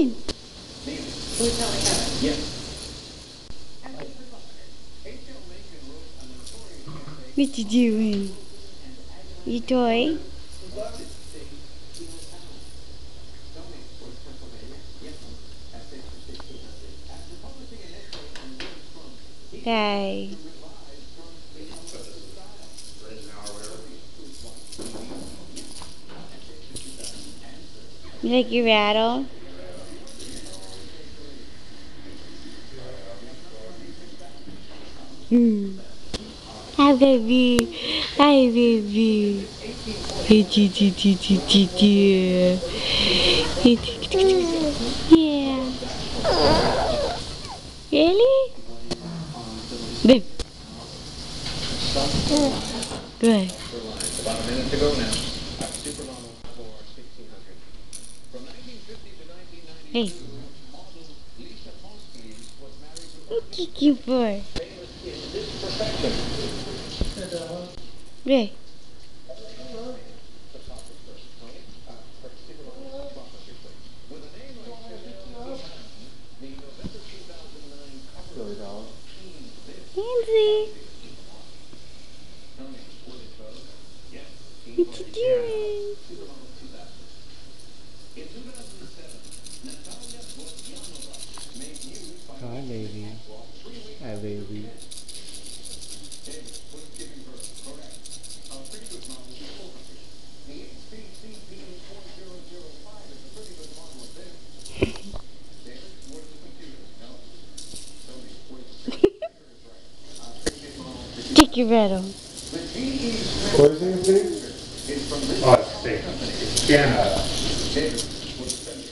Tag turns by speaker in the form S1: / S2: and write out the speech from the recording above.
S1: doing? What you doing? You toy? Hey. You like your rattle? Hmm. Hi, baby. Hi, baby. Yeah. Really? Babe. Good.
S2: About a minute to go now. Supermodel for 1600. From 1950 to 1990,
S1: Hey. What you for?
S2: Famous in this profession.
S1: Hey.
S2: The top of first, Tony. For supermodel sponsorship. With a name like Chanel, the November 2009 cover
S1: Handsy.
S2: Tony, was it both? Yes.
S1: What you doing?
S2: Supermodel 2000. In 2007, Natalia Vodianova made news by
S3: Hi, baby. Hi, baby.
S1: Take your rattle.
S2: GE
S3: What is it,
S2: this
S3: Oh.
S2: David,